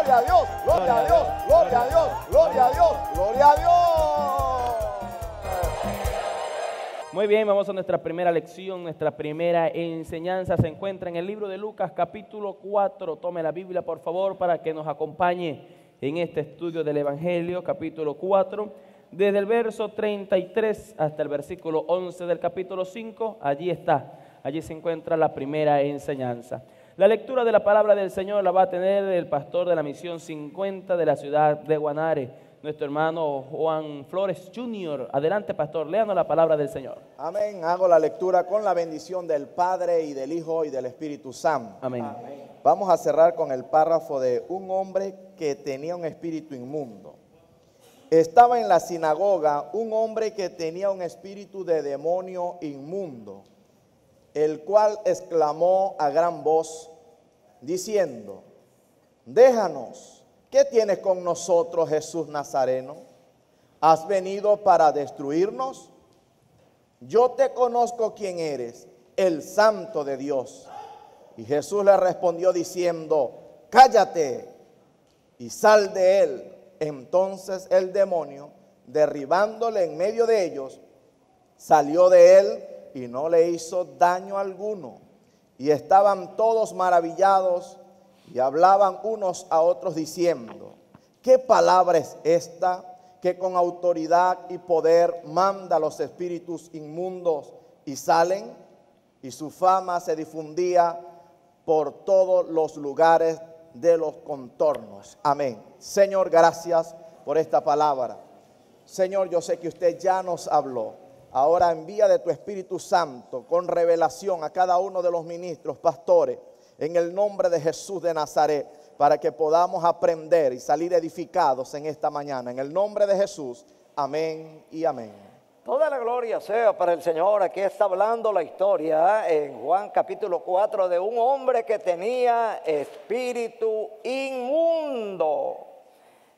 gloria a Dios, gloria a Dios, gloria a Dios, gloria a Dios, gloria a Dios. Muy bien, vamos a nuestra primera lección, nuestra primera enseñanza se encuentra en el libro de Lucas capítulo 4. Tome la Biblia por favor para que nos acompañe en este estudio del Evangelio capítulo 4. Desde el verso 33 hasta el versículo 11 del capítulo 5, allí está, allí se encuentra la primera enseñanza. La lectura de la palabra del Señor la va a tener el pastor de la misión 50 de la ciudad de Guanare nuestro hermano Juan Flores Jr. Adelante, pastor, léanos la palabra del Señor. Amén. Hago la lectura con la bendición del Padre y del Hijo y del Espíritu Santo. Amén. Vamos a cerrar con el párrafo de un hombre que tenía un espíritu inmundo. Estaba en la sinagoga un hombre que tenía un espíritu de demonio inmundo, el cual exclamó a gran voz, diciendo, déjanos ¿Qué tienes con nosotros, Jesús Nazareno? ¿Has venido para destruirnos? Yo te conozco quién eres, el santo de Dios. Y Jesús le respondió diciendo, cállate y sal de él. Entonces el demonio, derribándole en medio de ellos, salió de él y no le hizo daño alguno. Y estaban todos maravillados y hablaban unos a otros diciendo, ¿qué palabra es esta que con autoridad y poder manda a los espíritus inmundos y salen? Y su fama se difundía por todos los lugares de los contornos. Amén. Señor, gracias por esta palabra. Señor, yo sé que usted ya nos habló. Ahora envía de tu Espíritu Santo con revelación a cada uno de los ministros, pastores en el nombre de Jesús de Nazaret para que podamos aprender y salir edificados en esta mañana. En el nombre de Jesús, amén y amén. Toda la gloria sea para el Señor. Aquí está hablando la historia ¿eh? en Juan capítulo 4 de un hombre que tenía espíritu inmundo.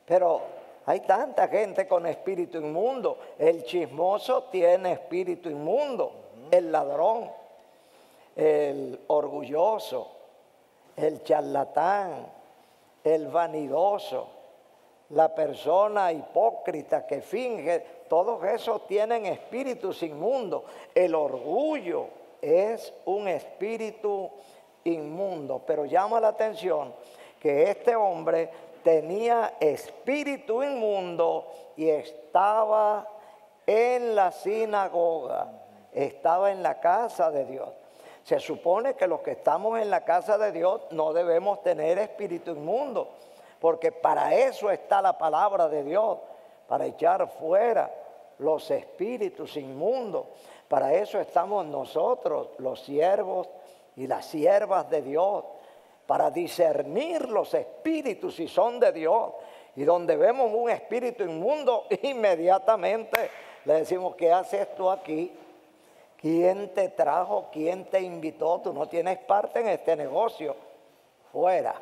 Pero hay tanta gente con espíritu inmundo. El chismoso tiene espíritu inmundo. El ladrón, el orgulloso, el charlatán, el vanidoso, la persona hipócrita que finge, todos esos tienen espíritus inmundos. El orgullo es un espíritu inmundo, pero llama la atención que este hombre tenía espíritu inmundo y estaba en la sinagoga, estaba en la casa de Dios. Se supone que los que estamos en la casa de Dios no debemos tener espíritu inmundo, porque para eso está la palabra de Dios, para echar fuera los espíritus inmundos. Para eso estamos nosotros, los siervos y las siervas de Dios, para discernir los espíritus si son de Dios. Y donde vemos un espíritu inmundo, inmediatamente le decimos, ¿qué haces tú aquí? ¿Quién te trajo? ¿Quién te invitó? Tú no tienes parte en este negocio. Fuera.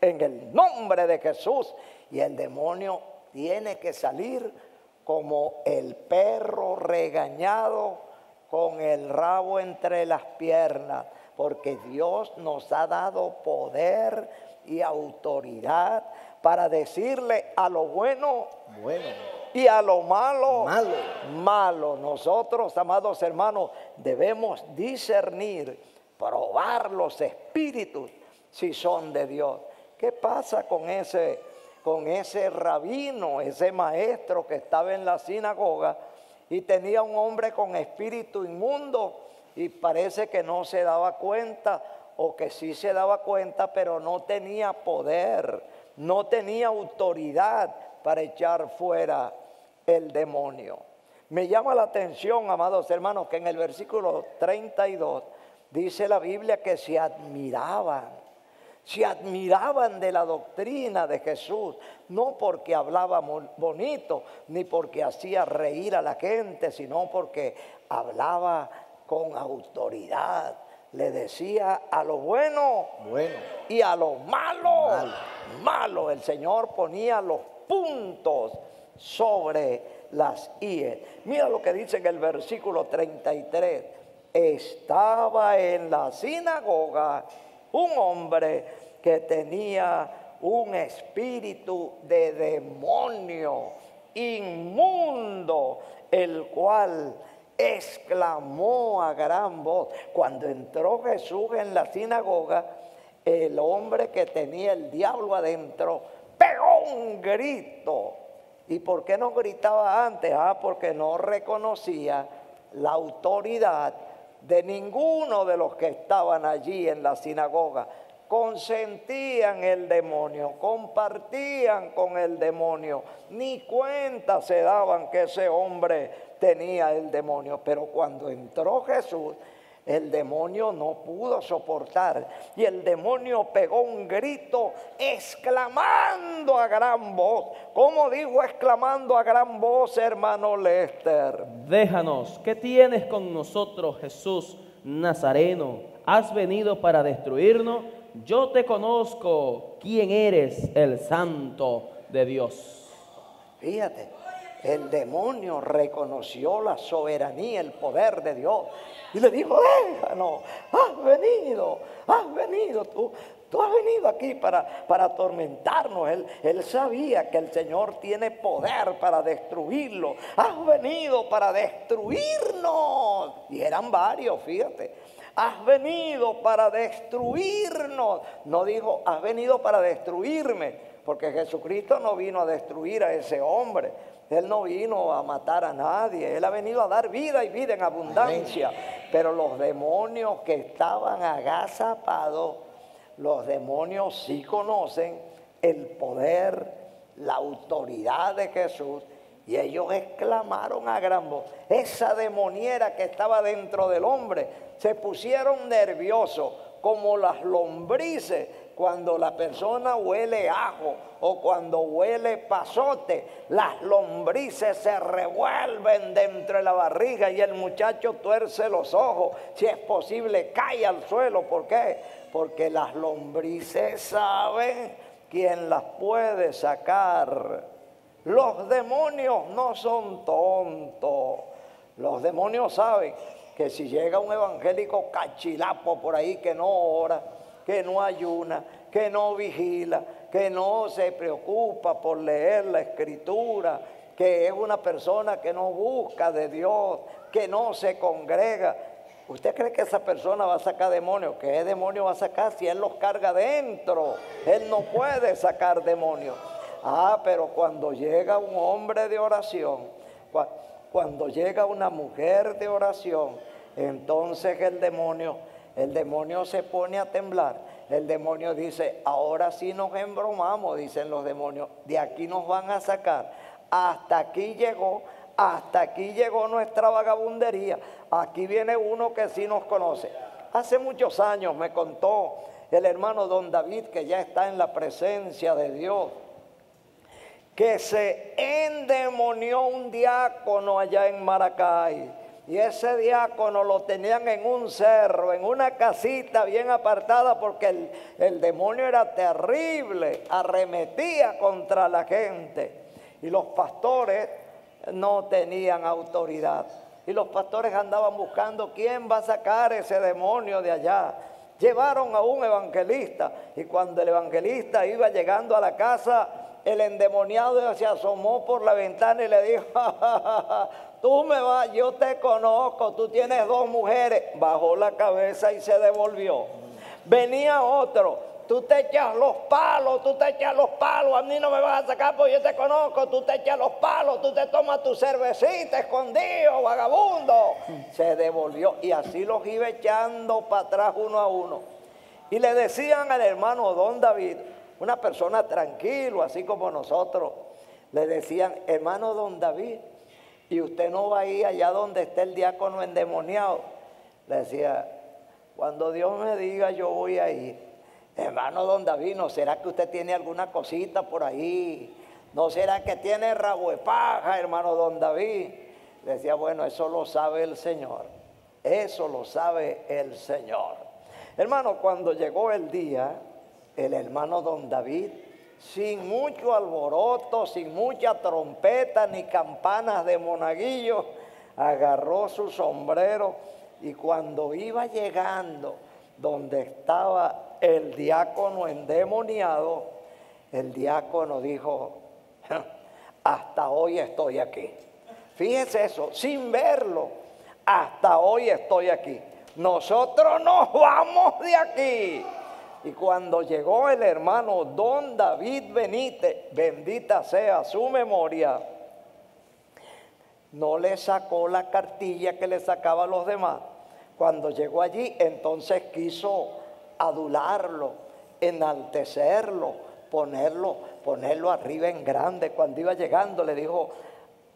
En el nombre de Jesús. Y el demonio tiene que salir como el perro regañado con el rabo entre las piernas. Porque Dios nos ha dado poder y autoridad para decirle a lo bueno, bueno y a lo malo, malo. malo. Nosotros, amados hermanos, debemos discernir, probar los espíritus si son de Dios. ¿Qué pasa con ese, con ese rabino, ese maestro que estaba en la sinagoga y tenía un hombre con espíritu inmundo y parece que no se daba cuenta o que sí se daba cuenta, pero no tenía poder, no tenía autoridad para echar fuera el demonio. Me llama la atención, amados hermanos, que en el versículo 32 dice la Biblia que se admiraban, se admiraban de la doctrina de Jesús, no porque hablaba bonito, ni porque hacía reír a la gente, sino porque hablaba con autoridad. Le decía a lo bueno, bueno. y a lo malo, malo, malo. El Señor ponía los puntos sobre las IES. Mira lo que dice en el versículo 33. Estaba en la sinagoga un hombre que tenía un espíritu de demonio inmundo, el cual exclamó a gran voz. Cuando entró Jesús en la sinagoga, el hombre que tenía el diablo adentro pegó un grito. ¿Y por qué no gritaba antes? Ah, porque no reconocía la autoridad de ninguno de los que estaban allí en la sinagoga. Consentían el demonio, compartían con el demonio, ni cuenta se daban que ese hombre tenía el demonio. Pero cuando entró Jesús, el demonio no pudo soportar y el demonio pegó un grito exclamando a gran voz. ¿Cómo dijo exclamando a gran voz, hermano Lester? Déjanos, ¿qué tienes con nosotros, Jesús Nazareno? ¿Has venido para destruirnos? Yo te conozco, quién eres, el santo de Dios. Fíjate, el demonio reconoció la soberanía, el poder de Dios. Y le dijo, déjanos, has venido, has venido tú. Tú has venido aquí para, para atormentarnos. Él, él sabía que el Señor tiene poder para destruirlo. Has venido para destruirnos. Y eran varios, fíjate. Has venido para destruirnos. No dijo, has venido para destruirme. Porque Jesucristo no vino a destruir a ese hombre. Él no vino a matar a nadie, Él ha venido a dar vida y vida en abundancia. Pero los demonios que estaban agazapados, los demonios sí conocen el poder, la autoridad de Jesús. Y ellos exclamaron a gran voz, esa demoniera que estaba dentro del hombre, se pusieron nerviosos como las lombrices cuando la persona huele ajo o cuando huele pasote, las lombrices se revuelven dentro de la barriga y el muchacho tuerce los ojos. Si es posible, cae al suelo. ¿Por qué? Porque las lombrices saben quién las puede sacar. Los demonios no son tontos. Los demonios saben que si llega un evangélico cachilapo por ahí que no ora, que no ayuna, que no vigila, que no se preocupa por leer la escritura, que es una persona que no busca de Dios, que no se congrega. ¿Usted cree que esa persona va a sacar demonios? ¿Qué demonio va a sacar si él los carga dentro? Él no puede sacar demonios. Ah, pero cuando llega un hombre de oración, cuando llega una mujer de oración, entonces el demonio el demonio se pone a temblar. El demonio dice, ahora sí nos embromamos, dicen los demonios, de aquí nos van a sacar. Hasta aquí llegó, hasta aquí llegó nuestra vagabundería. Aquí viene uno que sí nos conoce. Hace muchos años me contó el hermano don David, que ya está en la presencia de Dios, que se endemonió un diácono allá en Maracay y ese diácono lo tenían en un cerro, en una casita bien apartada, porque el, demonio era terrible, arremetía contra la gente. Y los pastores no tenían autoridad. Y los pastores andaban buscando quién va a sacar ese demonio de allá. Llevaron a un evangelista y cuando el evangelista iba llegando a la casa, el endemoniado se asomó por la ventana y le dijo, tú me vas, yo te conozco, tú tienes dos mujeres. Bajó la cabeza y se devolvió. Venía otro, tú te echas los palos, tú te echas los palos, a mí no me vas a sacar porque yo te conozco, tú te echas los palos, tú te tomas tu cervecita escondido, vagabundo. Se devolvió y así los iba echando para atrás uno a uno. Y le decían al hermano don David, una persona tranquilo, así como nosotros, le decían, hermano don David, y usted no va a ir allá donde está el diácono endemoniado. Le decía, cuando Dios me diga yo voy a ir. Hermano don David, ¿no será que usted tiene alguna cosita por ahí? ¿No será que tiene rabo de paja, hermano don David? Le decía, bueno, eso lo sabe el Señor. Eso lo sabe el Señor. Hermano, cuando llegó el día, el hermano don David sin mucho alboroto, sin mucha trompeta ni campanas de monaguillo, agarró su sombrero y cuando iba llegando donde estaba el diácono endemoniado, el diácono dijo, hasta hoy estoy aquí. Fíjese eso, sin verlo, hasta hoy estoy aquí. Nosotros nos vamos de aquí. Y cuando llegó el hermano don David Benítez, bendita sea su memoria, no le sacó la cartilla que le sacaba a los demás. Cuando llegó allí, entonces quiso adularlo, enaltecerlo, ponerlo, ponerlo arriba en grande. Cuando iba llegando le dijo,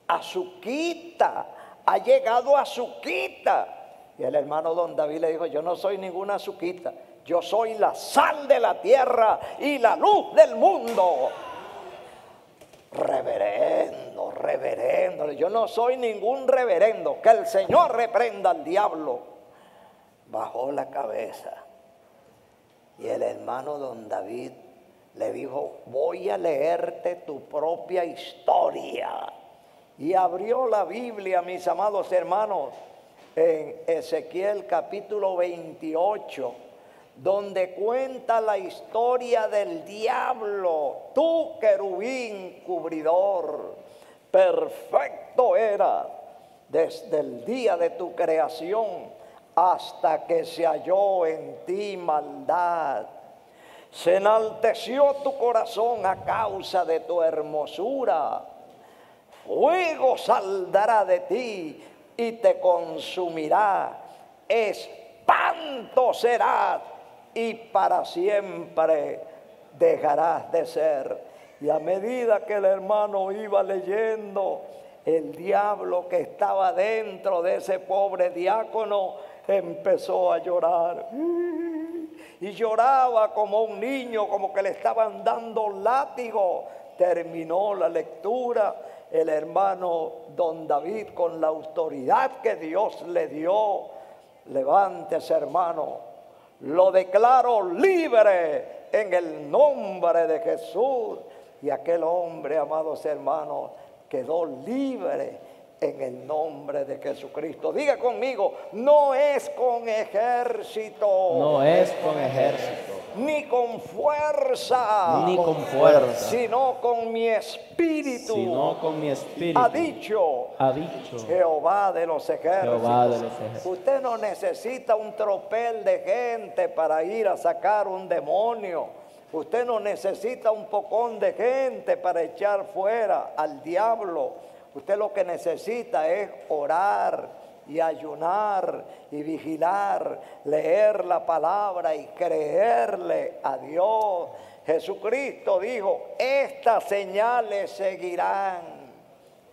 Azuquita, ha llegado Azuquita. Y el hermano don David le dijo, yo no soy ninguna Azuquita, yo soy la sal de la tierra y la luz del mundo. Reverendo, reverendo, yo no soy ningún reverendo, que el Señor reprenda al diablo. Bajó la cabeza y el hermano don David le dijo, voy a leerte tu propia historia. Y abrió la Biblia, mis amados hermanos, en Ezequiel capítulo 28, donde cuenta la historia del diablo, tú querubín cubridor, perfecto era desde el día de tu creación hasta que se halló en ti maldad. Se enalteció tu corazón a causa de tu hermosura. Fuego saldrá de ti y te consumirá. Espanto será y para siempre dejarás de ser. Y a medida que el hermano iba leyendo, el diablo que estaba dentro de ese pobre diácono empezó a llorar. Y lloraba como un niño, como que le estaban dando látigo. Terminó la lectura el hermano don David con la autoridad que Dios le dio. Levántese hermano, lo declaro libre en el nombre de Jesús. Y aquel hombre, amados hermanos, quedó libre en el nombre de Jesucristo. Diga conmigo, no es con ejército. No es con ejército. Ni con fuerza. Ni con fuerza. Sino con mi espíritu. Sino con mi espíritu. Ha dicho. Ha dicho. Jehová de los ejércitos. Jehová de los ejércitos. Usted no necesita un tropel de gente para ir a sacar un demonio. Usted no necesita un pocón de gente para echar fuera al diablo. Usted lo que necesita es orar y ayunar y vigilar, leer la palabra y creerle a Dios. Jesucristo dijo, estas señales seguirán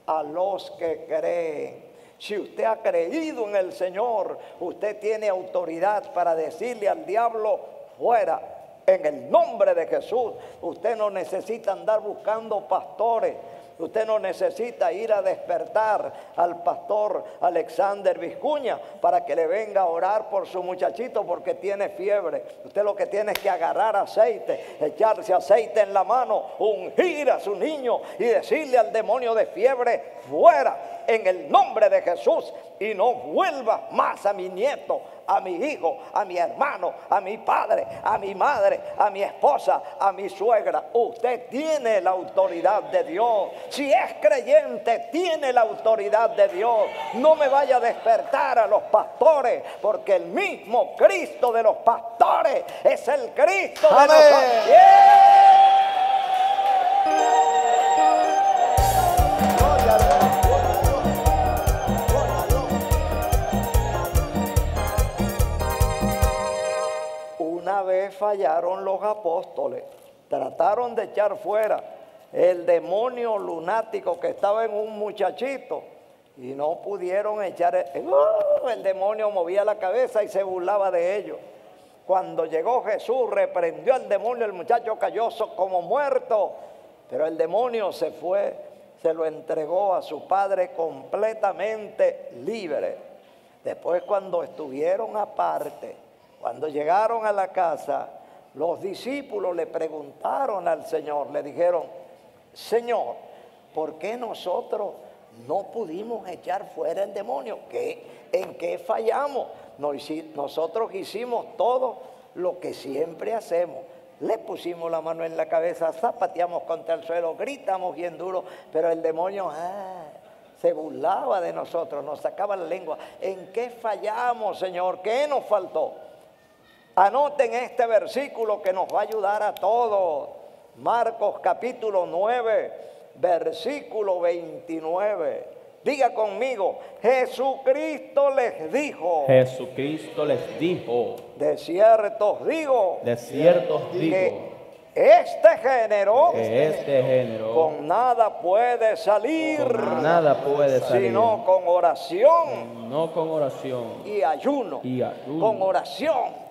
a los que creen. Si usted ha creído en el Señor, usted tiene autoridad para decirle al diablo, fuera, en el nombre de Jesús. Usted no necesita andar buscando pastores. Usted no necesita ir a despertar al pastor Alexander Vizcuña para que le venga a orar por su muchachito porque tiene fiebre. Usted lo que tiene es que agarrar aceite, echarse aceite en la mano, ungir a su niño y decirle al demonio de fiebre, fuera en el nombre de Jesús y no vuelva más a mi nieto, a mi hijo, a mi hermano, a mi padre, a mi madre, a mi esposa, a mi suegra. Usted tiene la autoridad de Dios. Si es creyente, tiene la autoridad de Dios. No me vaya a despertar a los pastores, porque el mismo Cristo de los pastores es el Cristo de los Una vez fallaron los apóstoles, trataron de echar fuera el demonio lunático que estaba en un muchachito y no pudieron echar el, ¡Oh! el demonio movía la cabeza y se burlaba de ellos. Cuando llegó Jesús, reprendió al demonio, el muchacho cayó como muerto, pero el demonio se fue, se lo entregó a su padre completamente libre. Después cuando estuvieron aparte, cuando llegaron a la casa, los discípulos le preguntaron al Señor, le dijeron, Señor, ¿por qué nosotros no pudimos echar fuera el demonio? ¿Qué, ¿En qué fallamos? Nosotros hicimos todo lo que siempre hacemos. Le pusimos la mano en la cabeza, zapateamos contra el suelo, gritamos bien duro, pero el demonio ah, se burlaba de nosotros, nos sacaba la lengua. ¿En qué fallamos, Señor? ¿Qué nos faltó? Anoten este versículo que nos va a ayudar a todos. Marcos capítulo 9, versículo 29. Diga conmigo, Jesucristo les dijo. Jesucristo les dijo. De cierto os digo. De cierto os digo. Que este género. Que este género. Con nada puede salir. Con nada puede salir. Sino con oración. No con oración. Y ayuno. Y ayuno. Con oración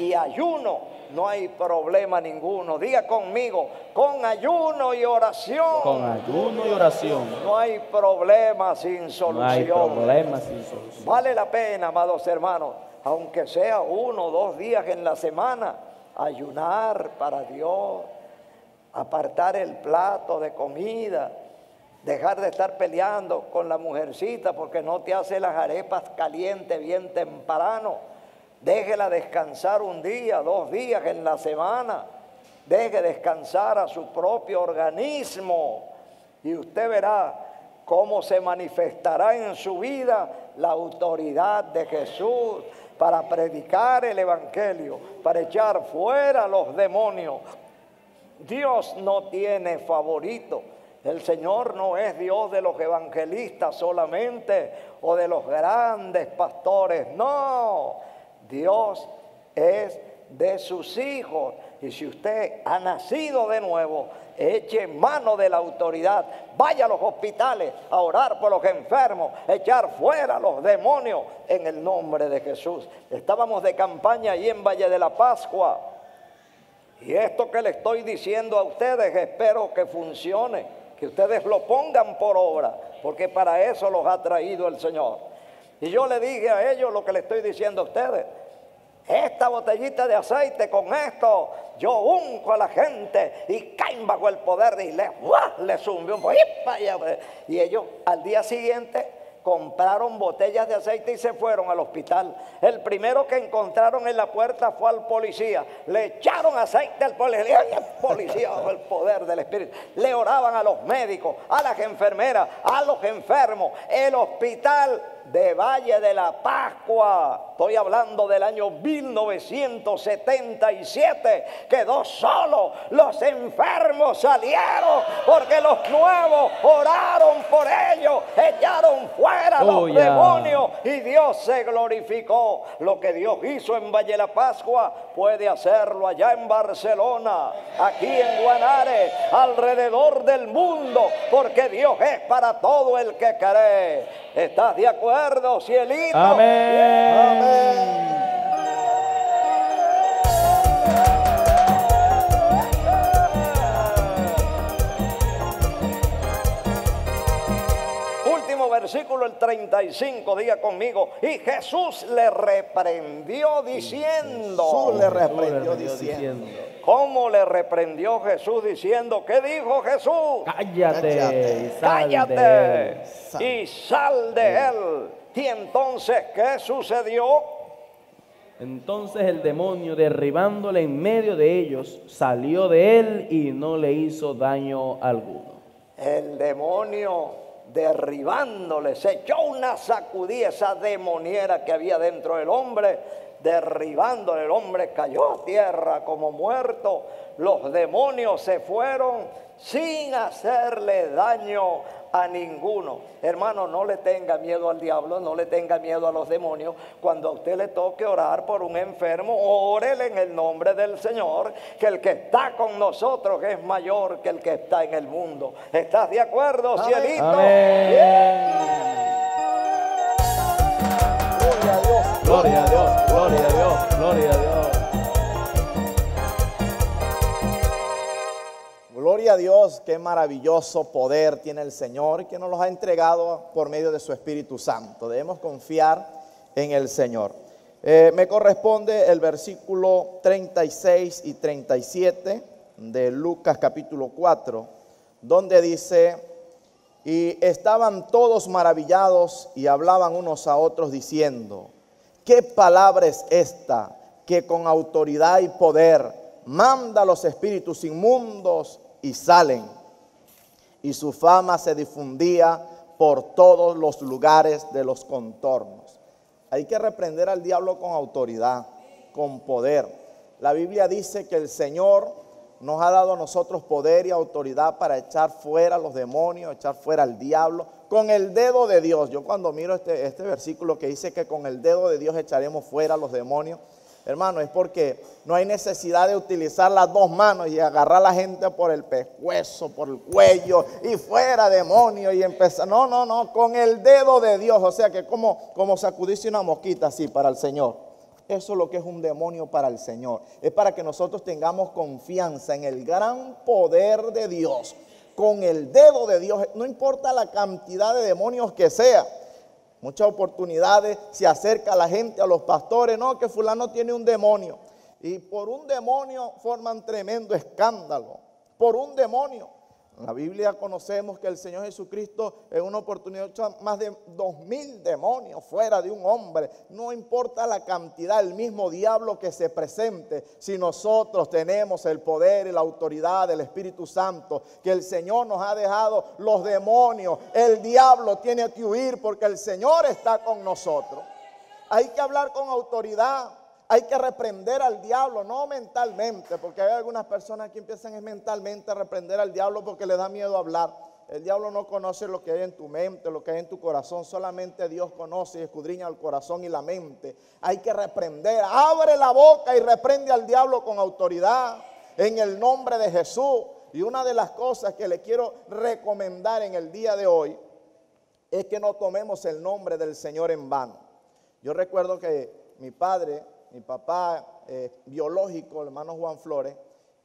y ayuno no hay problema ninguno. Diga conmigo, con ayuno y oración. Con ayuno y oración. No hay problema sin solución. No hay problema sin solución. Vale la pena, amados hermanos, aunque sea uno o dos días en la semana, ayunar para Dios, apartar el plato de comida, dejar de estar peleando con la mujercita porque no te hace las arepas calientes bien temprano Déjela descansar un día, dos días en la semana. Deje descansar a su propio organismo. Y usted verá cómo se manifestará en su vida la autoridad de Jesús para predicar el Evangelio, para echar fuera los demonios. Dios no tiene favorito. El Señor no es Dios de los evangelistas solamente o de los grandes pastores. No, Dios es de sus hijos. Y si usted ha nacido de nuevo, eche mano de la autoridad, vaya a los hospitales a orar por los enfermos, echar fuera los demonios en el nombre de Jesús. Estábamos de campaña ahí en Valle de la Pascua. Y esto que le estoy diciendo a ustedes, espero que funcione, que ustedes lo pongan por obra, porque para eso los ha traído el Señor. Y yo le dije a ellos lo que le estoy diciendo a ustedes esta botellita de aceite con esto, yo unco a la gente y caen bajo el poder de le, le zumbió un Y ellos al día siguiente compraron botellas de aceite y se fueron al hospital. El primero que encontraron en la puerta fue al policía. Le echaron aceite al policía. El policía bajo el poder del Espíritu. Le oraban a los médicos, a las enfermeras, a los enfermos. El hospital de Valle de la Pascua, estoy hablando del año 1977, quedó solo, los enfermos salieron porque los nuevos oraron por ellos, echaron fuera los demonios y Dios se glorificó. Lo que Dios hizo en Valle de la Pascua puede hacerlo allá en Barcelona, aquí en Guanare, alrededor del mundo, porque Dios es para todo el que cree. ¿Estás de acuerdo? cielito. Amén. Amén. Versículo, el 35, diga conmigo. Y Jesús le reprendió diciendo. Jesús le reprendió diciendo. ¿Cómo le reprendió Jesús diciendo? ¿Qué dijo Jesús? Cállate, cállate, y sal de él. Y entonces, ¿qué sucedió? Entonces el demonio, derribándole en medio de ellos, salió de él y no le hizo daño alguno. El demonio derribándole, se echó una sacudida, esa demoniera que había dentro del hombre, derribándole, el hombre cayó a tierra como muerto, los demonios se fueron sin hacerle daño a ninguno. Hermano, no le tenga miedo al diablo, no le tenga miedo a los demonios. Cuando a usted le toque orar por un enfermo, órele en el nombre del Señor, que el que está con nosotros es mayor que el que está en el mundo. ¿Estás de acuerdo, cielito? Amén. Gloria a Dios, gloria a Dios, gloria a Dios. Gloria a Dios, qué maravilloso poder tiene el Señor que nos los ha entregado por medio de su Espíritu Santo. Debemos confiar en el Señor. Eh, me corresponde el versículo 36 y 37 de Lucas capítulo 4, donde dice, y estaban todos maravillados y hablaban unos a otros diciendo, ¿qué palabra es esta que con autoridad y poder manda a los espíritus inmundos y salen. Y su fama se difundía por todos los lugares de los contornos. Hay que reprender al diablo con autoridad, con poder. La Biblia dice que el Señor nos ha dado a nosotros poder y autoridad para echar fuera los demonios, echar fuera al diablo, con el dedo de Dios. Yo cuando miro este, este versículo que dice que con el dedo de Dios echaremos fuera los demonios, hermano, es porque no hay necesidad de utilizar las dos manos y agarrar a la gente por el pescuezo, por el cuello y fuera demonio y empezar. No, no, no, con el dedo de Dios. O sea que como, como sacudirse una mosquita así para el Señor. Eso es lo que es un demonio para el Señor. Es para que nosotros tengamos confianza en el gran poder de Dios. Con el dedo de Dios, no importa la cantidad de demonios que sea. Muchas oportunidades se acerca la gente a los pastores, no, que fulano tiene un demonio. Y por un demonio forman tremendo escándalo. Por un demonio. En la Biblia conocemos que el Señor Jesucristo en una oportunidad echó más de dos mil demonios fuera de un hombre. No importa la cantidad, el mismo diablo que se presente, si nosotros tenemos el poder y la autoridad del Espíritu Santo, que el Señor nos ha dejado los demonios, el diablo tiene que huir porque el Señor está con nosotros. Hay que hablar con autoridad. Hay que reprender al diablo, no mentalmente, porque hay algunas personas que empiezan mentalmente a reprender al diablo porque le da miedo hablar. El diablo no conoce lo que hay en tu mente, lo que hay en tu corazón. Solamente Dios conoce y escudriña el corazón y la mente. Hay que reprender. Abre la boca y reprende al diablo con autoridad en el nombre de Jesús. Y una de las cosas que le quiero recomendar en el día de hoy es que no tomemos el nombre del Señor en vano. Yo recuerdo que mi padre mi papá eh, biológico, el hermano Juan Flores,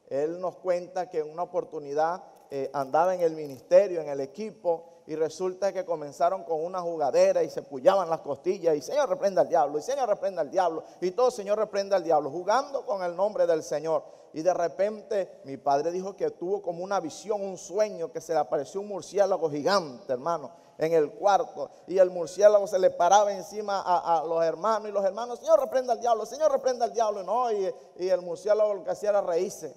él nos cuenta que en una oportunidad eh, andaba en el ministerio, en el equipo, y resulta que comenzaron con una jugadera y se pullaban las costillas y Señor reprenda al diablo, y Señor reprenda al diablo, y todo Señor reprenda al diablo, jugando con el nombre del Señor. Y de repente mi padre dijo que tuvo como una visión, un sueño, que se le apareció un murciélago gigante, hermano en el cuarto y el murciélago se le paraba encima a, los hermanos y los hermanos, Señor, reprenda al diablo, Señor, reprenda al diablo. No, y, y el murciélago lo que hacía era reírse.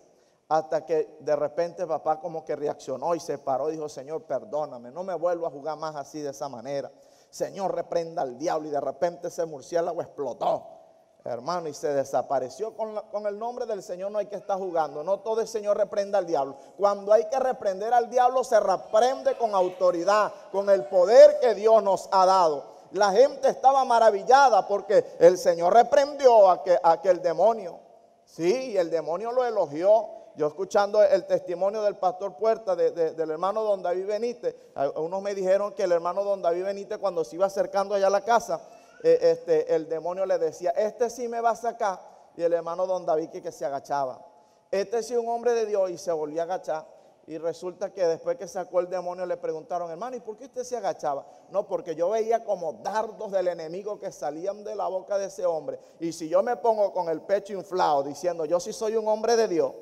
Hasta que de repente papá como que reaccionó y se paró y dijo, Señor, perdóname, no me vuelvo a jugar más así de esa manera. Señor, reprenda al diablo. Y de repente ese murciélago explotó hermano, y se desapareció con, el nombre del Señor. No hay que estar jugando. No todo el Señor reprenda al diablo. Cuando hay que reprender al diablo, se reprende con autoridad, con el poder que Dios nos ha dado. La gente estaba maravillada porque el Señor reprendió a, aquel demonio. Sí, y el demonio lo elogió. Yo escuchando el testimonio del pastor Puerta, del hermano don David Benítez, unos me dijeron que el hermano don David Benítez cuando se iba acercando allá a la casa, este, el demonio le decía, este sí me va a sacar. Y el hermano don David que, se agachaba. Este sí un hombre de Dios y se volvió a agachar. Y resulta que después que sacó el demonio le preguntaron, hermano, ¿y por qué usted se agachaba? No, porque yo veía como dardos del enemigo que salían de la boca de ese hombre. Y si yo me pongo con el pecho inflado diciendo, yo sí soy un hombre de Dios,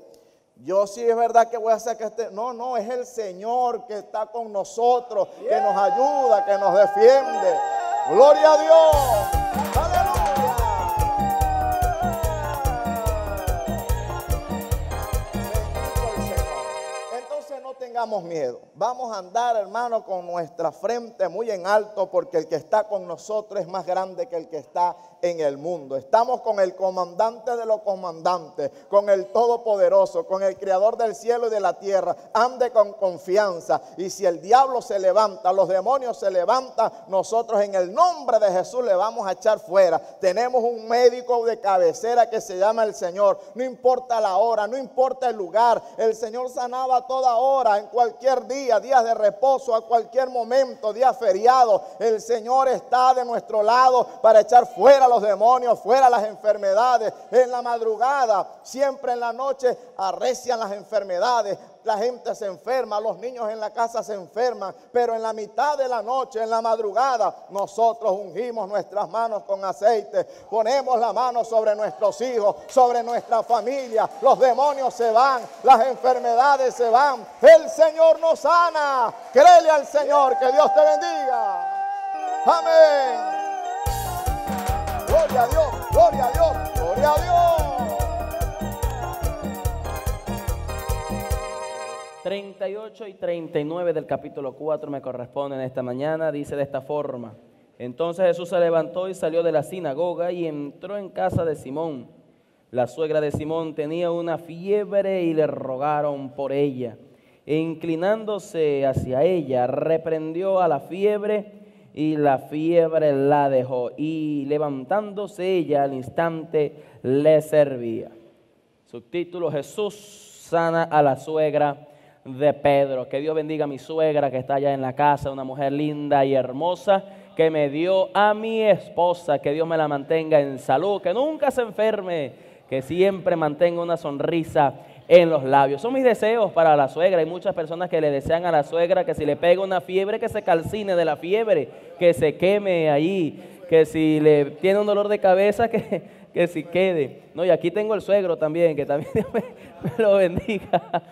yo sí es verdad que voy a que este... No, no, es el Señor que está con nosotros, que nos ayuda, que nos defiende. Gloria a Dios. Tengamos miedo. Vamos a andar, hermano, con nuestra frente muy en alto porque el que está con nosotros es más grande que el que está en el mundo. Estamos con el comandante de los comandantes, con el Todopoderoso, con el Creador del cielo y de la tierra. Ande con confianza. Y si el diablo se levanta, los demonios se levantan, nosotros en el nombre de Jesús le vamos a echar fuera. Tenemos un médico de cabecera que se llama el Señor. No importa la hora, no importa el lugar. El Señor sanaba a toda hora, cualquier día, días de reposo, a cualquier momento, día feriado. El Señor está de nuestro lado para echar fuera los demonios, fuera las enfermedades. En la madrugada, siempre en la noche, arrecian las enfermedades. La gente se enferma, los niños en la casa se enferman, pero en la mitad de la noche, en la madrugada, nosotros ungimos nuestras manos con aceite, ponemos la mano sobre nuestros hijos, sobre nuestra familia, los demonios se van, las enfermedades se van, el Señor nos sana, créele al Señor, que Dios te bendiga. Amén. Gloria a Dios, gloria a Dios, gloria a Dios. 38 y 39 del capítulo 4 me corresponden esta mañana. Dice de esta forma. Entonces Jesús se levantó y salió de la sinagoga y entró en casa de Simón. La suegra de Simón tenía una fiebre y le rogaron por ella. E inclinándose hacia ella, reprendió a la fiebre y la fiebre la dejó. Y levantándose ella al instante le servía. Subtítulo Jesús sana a la suegra de Pedro. Que Dios bendiga a mi suegra que está allá en la casa, una mujer linda y hermosa que me dio a mi esposa. Que Dios me la mantenga en salud, que nunca se enferme, que siempre mantenga una sonrisa en los labios. Son mis deseos para la suegra. Hay muchas personas que le desean a la suegra que si le pega una fiebre, que se calcine de la fiebre, que se queme ahí, que si le tiene un dolor de cabeza, que, que si quede. No, y aquí tengo el suegro también, que también me lo bendiga.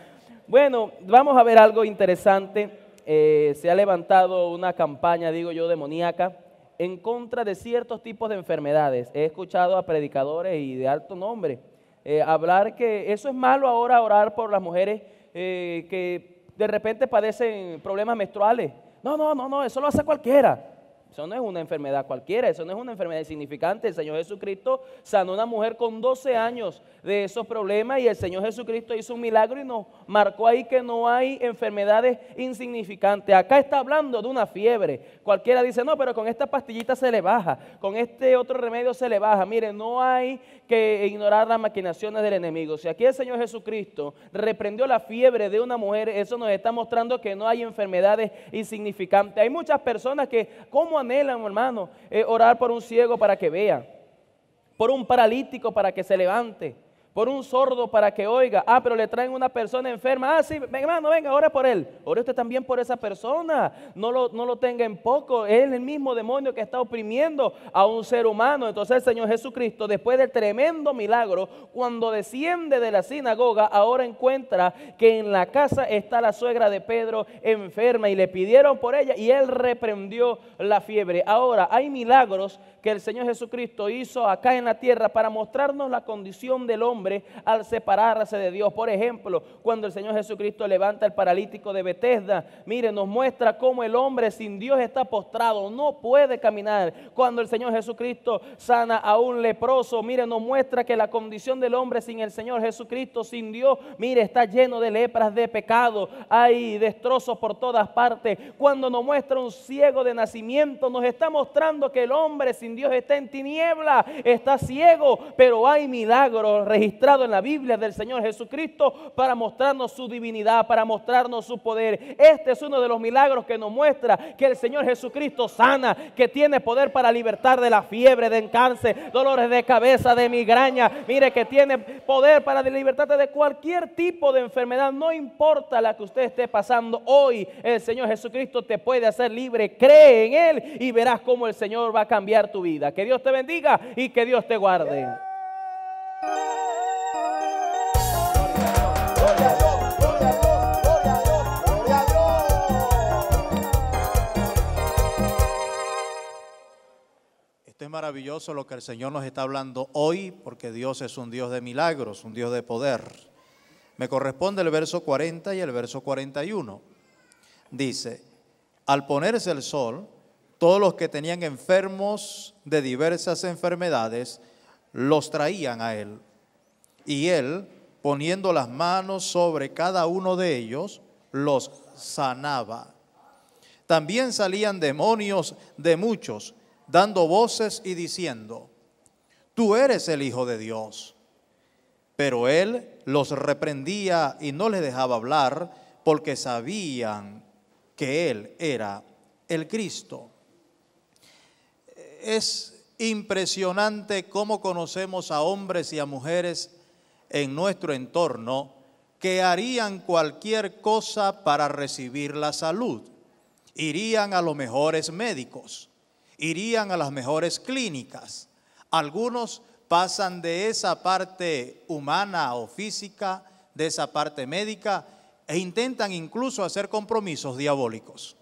Bueno, vamos a ver algo interesante. Eh, se ha levantado una campaña, digo yo, demoníaca en contra de ciertos tipos de enfermedades. He escuchado a predicadores y de alto nombre eh, hablar que eso es malo ahora orar por las mujeres eh, que de repente padecen problemas menstruales. No, no, no, no, eso lo hace cualquiera. Eso no es una enfermedad cualquiera, eso no es una enfermedad insignificante. El Señor Jesucristo sanó a una mujer con 12 años de esos problemas y el Señor Jesucristo hizo un milagro y nos marcó ahí que no hay enfermedades insignificantes. Acá está hablando de una fiebre. Cualquiera dice, no, pero con esta pastillita se le baja, con este otro remedio se le baja. Mire, no hay que ignorar las maquinaciones del enemigo. Si aquí el Señor Jesucristo reprendió la fiebre de una mujer, eso nos está mostrando que no hay enfermedades insignificantes. Hay muchas personas que, ¿cómo anhelan, hermano, eh, orar por un ciego para que vea, por un paralítico para que se levante, por un sordo para que oiga. Ah, pero le traen una persona enferma. Ah, sí, hermano, venga, ore por él. Ore usted también por esa persona. No lo, no lo tenga en poco. Es el mismo demonio que está oprimiendo a un ser humano. Entonces el Señor Jesucristo, después del tremendo milagro, cuando desciende de la sinagoga, ahora encuentra que en la casa está la suegra de Pedro enferma y le pidieron por ella y él reprendió la fiebre. Ahora, hay milagros que el Señor Jesucristo hizo acá en la tierra para mostrarnos la condición del hombre al separarse de Dios. Por ejemplo, cuando el Señor Jesucristo levanta el paralítico de Bethesda, mire, nos muestra cómo el hombre sin Dios está postrado, no puede caminar. Cuando el Señor Jesucristo sana a un leproso, mire, nos muestra que la condición del hombre sin el Señor Jesucristo, sin Dios, mire, está lleno de lepras, de pecado, hay destrozos por todas partes. Cuando nos muestra un ciego de nacimiento, nos está mostrando que el hombre sin Dios está en tiniebla, está ciego, pero hay milagros registrados en la Biblia del Señor Jesucristo para mostrarnos su divinidad, para mostrarnos su poder. Este es uno de los milagros que nos muestra que el Señor Jesucristo sana, que tiene poder para libertar de la fiebre, de cáncer, dolores de cabeza, de migraña. Mire que tiene poder para libertarte de cualquier tipo de enfermedad, no importa la que usted esté pasando. Hoy el Señor Jesucristo te puede hacer libre. Cree en Él y verás cómo el Señor va a cambiar tu vida. Que Dios te bendiga y que Dios te guarde. Esto es maravilloso lo que el Señor nos está hablando hoy, porque Dios es un Dios de milagros, un Dios de poder. Me corresponde el verso 40 y el verso 41. Dice, al ponerse el sol, todos los que tenían enfermos de diversas enfermedades los traían a él. Y él, poniendo las manos sobre cada uno de ellos, los sanaba. También salían demonios de muchos, dando voces y diciendo, tú eres el Hijo de Dios. Pero él los reprendía y no les dejaba hablar porque sabían que él era el Cristo es impresionante cómo conocemos a hombres y a mujeres en nuestro entorno que harían cualquier cosa para recibir la salud. Irían a los mejores médicos, irían a las mejores clínicas. Algunos pasan de esa parte humana o física, de esa parte médica, e intentan incluso hacer compromisos diabólicos.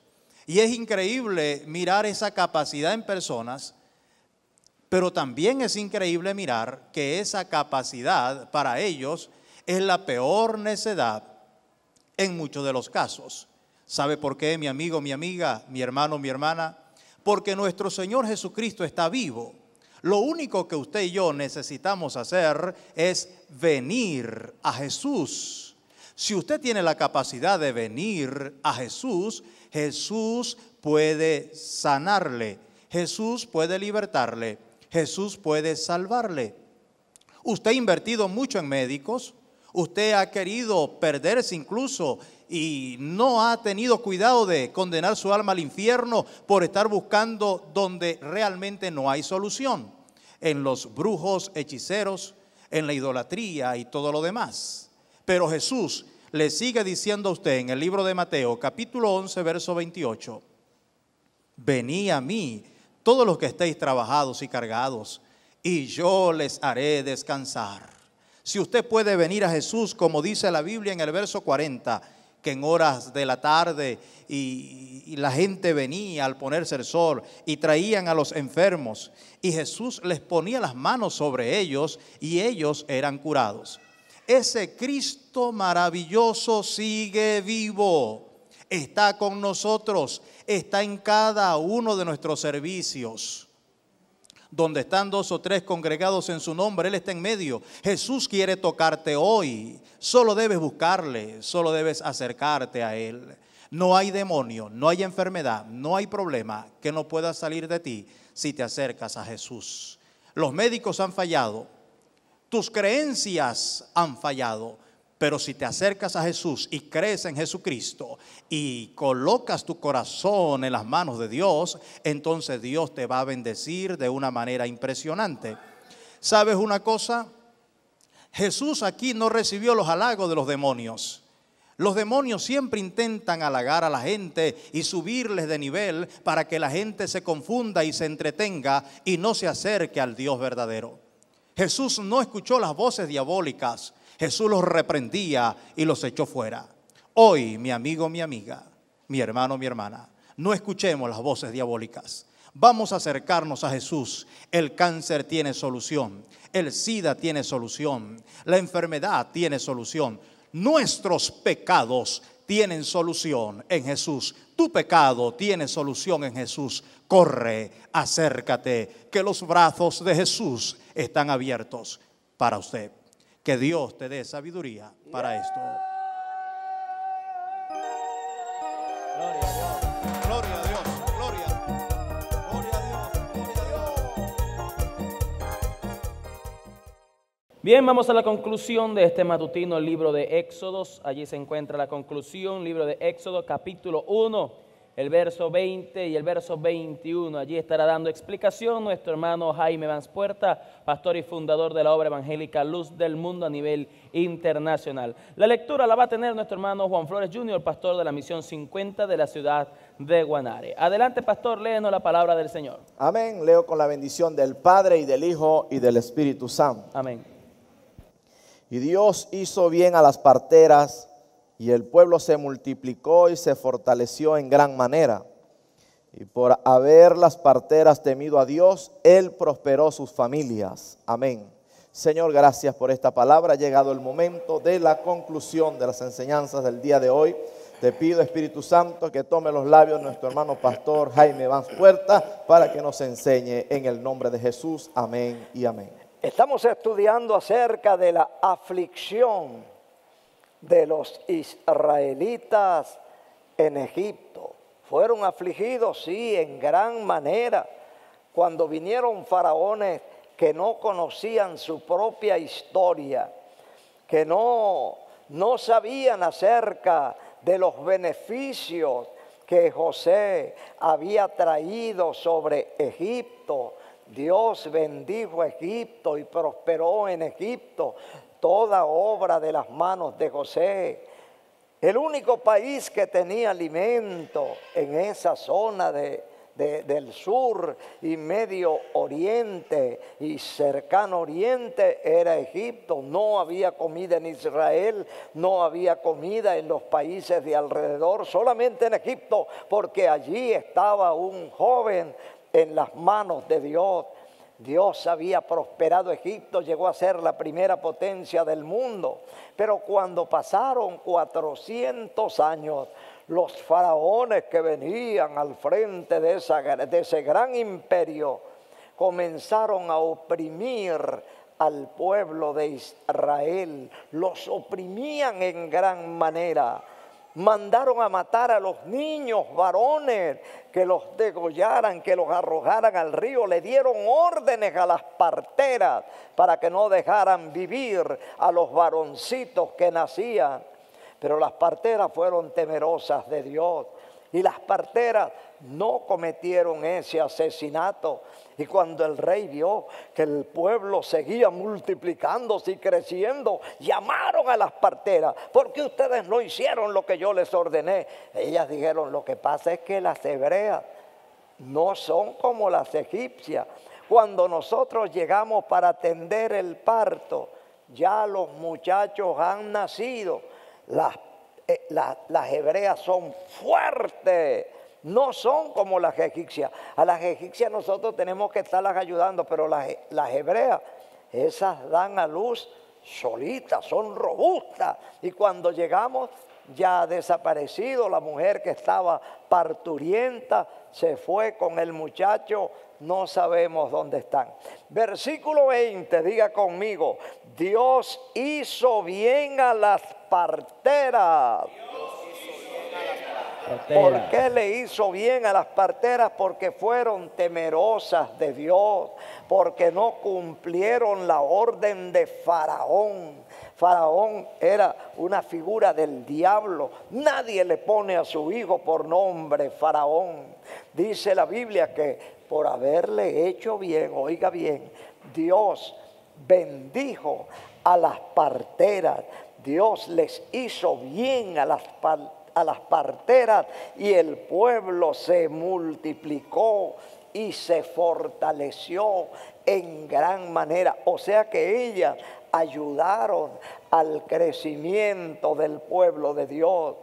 Y es increíble mirar esa capacidad en personas, pero también es increíble mirar que esa capacidad para ellos es la peor necedad, en muchos de los casos. ¿Sabe por qué, mi amigo, mi amiga, mi hermano, mi hermana? Porque nuestro Señor Jesucristo está vivo. Lo único que usted y yo necesitamos hacer es venir a Jesús. Si usted tiene la capacidad de venir a Jesús, Jesús puede sanarle, Jesús puede libertarle, Jesús puede salvarle. Usted ha invertido mucho en médicos, usted ha querido perderse incluso y no ha tenido cuidado de condenar su alma al infierno por estar buscando donde realmente no hay solución, en los brujos, hechiceros, en la idolatría y todo lo demás. Pero Jesús le sigue diciendo a usted en el libro de Mateo, capítulo 11, verso 28, vení a mí todos los que estéis trabajados y cargados, y yo les haré descansar. Si usted puede venir a Jesús, como dice la Biblia en el verso 40, que en horas de la tarde y, la gente venía al ponerse el sol y traían a los enfermos y Jesús les ponía las manos sobre ellos y ellos eran curados. Ese Cristo maravilloso sigue vivo, está con nosotros, está en cada uno de nuestros servicios donde están dos o tres congregados en su nombre, Él está en medio. Jesús quiere tocarte hoy. Solo debes buscarle, solo debes acercarte a Él. No hay demonio, no hay enfermedad, no hay problema que no pueda salir de ti si te acercas a Jesús. Los médicos han fallado, tus creencias han fallado, pero si te acercas a Jesús y crees en Jesucristo y colocas tu corazón en las manos de Dios, entonces Dios te va a bendecir de una manera impresionante. ¿Sabes una cosa? Jesús aquí no recibió los halagos de los demonios. Los demonios siempre intentan halagar a la gente y subirles de nivel para que la gente se confunda y se entretenga y no se acerque al Dios verdadero. Jesús no escuchó las voces diabólicas Jesús los reprendía y los echó fuera. Hoy, mi amigo, mi amiga, mi hermano, mi hermana, no escuchemos las voces diabólicas. Vamos a acercarnos a Jesús. El cáncer tiene solución. El SIDA tiene solución. La enfermedad tiene solución. Nuestros pecados tienen solución en Jesús. Tu pecado tiene solución en Jesús. Corre, acércate, que los brazos de Jesús están abiertos para usted. Que Dios te dé sabiduría para esto. Gloria a Dios, gloria a Dios, gloria, a Dios, gloria a Dios. Bien, vamos a la conclusión de este matutino, libro de Éxodos. Allí se encuentra la conclusión, libro de Éxodo, capítulo 1 el verso 20 y el verso 21. Allí estará dando explicación nuestro hermano Jaime Puerta, pastor y fundador de la obra evangélica Luz del Mundo a nivel internacional. La lectura la va a tener nuestro hermano Juan Flores Jr., pastor de la misión 50 de la ciudad de Guanare. Adelante, pastor, léenos la palabra del Señor. Amén. Leo con la bendición del Padre y del Hijo y del Espíritu Santo. Amén. Y Dios hizo bien a las parteras y el pueblo se multiplicó y se fortaleció en gran manera. Y por haber las parteras temido a Dios, Él prosperó sus familias. Amén. Señor, gracias por esta palabra. Ha llegado el momento de la conclusión de las enseñanzas del día de hoy. Te pido, Espíritu Santo, que tome los labios de nuestro hermano pastor Jaime Vance Puerta para que nos enseñe en el nombre de Jesús. Amén y amén. Estamos estudiando acerca de la aflicción de los israelitas en Egipto. Fueron afligidos, sí, en gran manera, cuando vinieron faraones que no conocían su propia historia, que no, no sabían acerca de los beneficios que José había traído sobre Egipto. Dios bendijo Egipto y prosperó en Egipto toda obra de las manos de José. El único país que tenía alimento en esa zona de, del sur y medio oriente y cercano oriente era Egipto. No había comida en Israel, no había comida en los países de alrededor, solamente en Egipto, porque allí estaba un joven en las manos de Dios Dios había prosperado Egipto, llegó a ser la primera potencia del mundo. Pero cuando pasaron 400 años, los faraones que venían al frente de, de ese gran imperio comenzaron a oprimir al pueblo de Israel, los oprimían en gran manera mandaron a matar a los niños varones, que los degollaran, que los arrojaran al río. Le dieron órdenes a las parteras para que no dejaran vivir a los varoncitos que nacían. Pero las parteras fueron temerosas de Dios y las parteras no cometieron ese asesinato. Y cuando el rey vio que el pueblo seguía multiplicándose y creciendo, llamaron a las parteras, ¿por qué ustedes no hicieron lo que yo les ordené? Ellas dijeron, lo que pasa es que las hebreas no son como las egipcias. Cuando nosotros llegamos para atender el parto, ya los muchachos han nacido. Las, eh, hebreas son fuertes no son como las egipcias. A las egipcias nosotros tenemos que estarlas ayudando, pero las, las hebreas, esas dan a luz solitas, son robustas. Y cuando llegamos ya ha desaparecido la mujer que estaba parturienta, se fue con el muchacho, no sabemos dónde están. Versículo 20, diga conmigo, Dios hizo bien a las parteras. ¿Por qué le hizo bien a las parteras? Porque fueron temerosas de Dios, porque no cumplieron la orden de Faraón. Faraón era una figura del diablo. Nadie le pone a su hijo por nombre Faraón. Dice la Biblia que por haberle hecho bien, oiga bien, Dios bendijo a las parteras. Dios les hizo bien a las parteras a las parteras y el pueblo se multiplicó y se fortaleció en gran manera. O sea que ellas ayudaron al crecimiento del pueblo de Dios.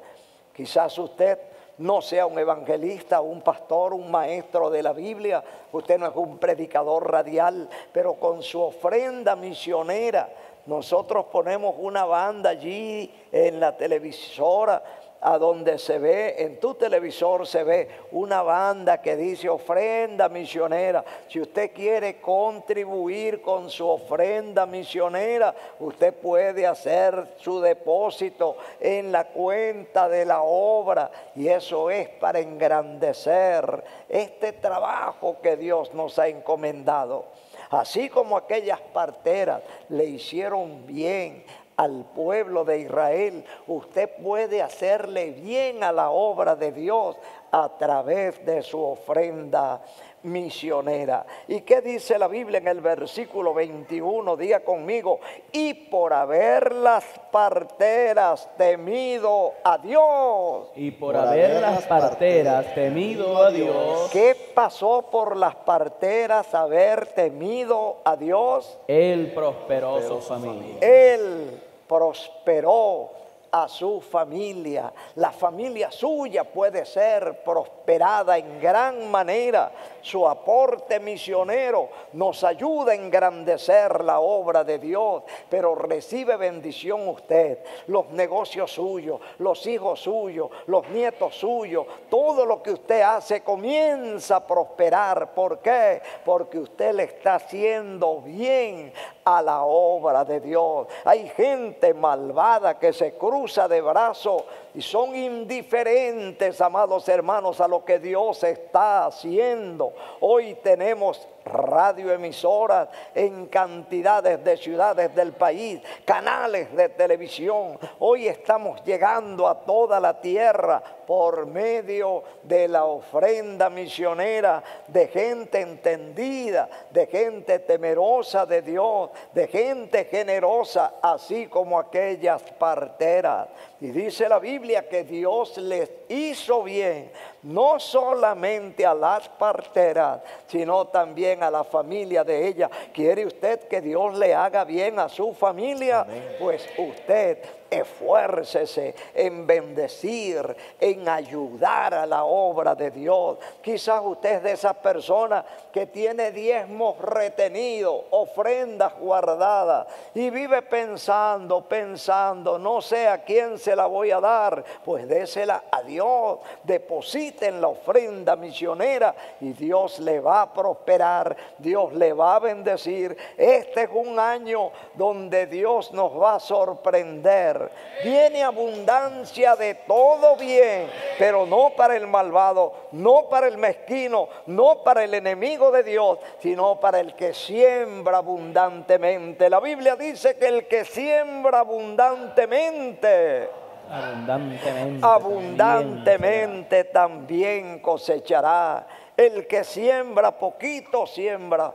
Quizás usted no sea un evangelista, un pastor, un maestro de la Biblia, usted no es un predicador radial, pero con su ofrenda misionera, nosotros ponemos una banda allí en la televisora a donde se ve, en tu televisor se ve una banda que dice ofrenda misionera. Si usted quiere contribuir con su ofrenda misionera, usted puede hacer su depósito en la cuenta de la obra y eso es para engrandecer este trabajo que Dios nos ha encomendado. Así como aquellas parteras le hicieron bien al pueblo de Israel, usted puede hacerle bien a la obra de Dios a través de su ofrenda misionera. ¿Y qué dice la Biblia en el versículo 21? Diga conmigo, y por haber las parteras temido a Dios. Y por, haber las parteras temido a Dios. ¿Qué pasó por las parteras haber temido a Dios? Él prosperó, su familia. Él prosperó a su familia. La familia suya puede ser prosperada en gran manera. Su aporte misionero nos ayuda a engrandecer la obra de Dios, pero recibe bendición usted, los negocios suyos, los hijos suyos, los nietos suyos, todo lo que usted hace comienza a prosperar. ¿Por qué? Porque usted le está haciendo bien a la obra de Dios. Hay gente malvada que se cruza de brazo y son indiferentes, amados hermanos, a lo que Dios está haciendo. Hoy tenemos radioemisoras en cantidades de ciudades del país, canales de televisión. Hoy estamos llegando a toda la tierra por medio de la ofrenda misionera de gente entendida, de gente temerosa de Dios, de gente generosa, así como aquellas parteras. Y dice la Biblia que Dios les hizo bien no solamente a las parteras, sino también a la familia de ella. ¿Quiere usted que Dios le haga bien a su familia? Pues usted esfuércese en bendecir, en ayudar a la obra de Dios. Quizás usted es de esas personas que tiene diezmos retenidos, ofrendas guardadas y vive pensando, pensando, no sé a quién se la voy a dar, pues désela a Dios, depositen la ofrenda misionera y Dios le va a prosperar, Dios le va a bendecir. Este es un año donde Dios nos va a sorprender Viene abundancia de todo bien, pero no para el malvado, no para el mezquino, no para el enemigo de Dios, sino para el que siembra abundantemente. La Biblia dice que el que siembra abundantemente, Abundantemente. abundantemente también cosechará. El que siembra poquito, siembra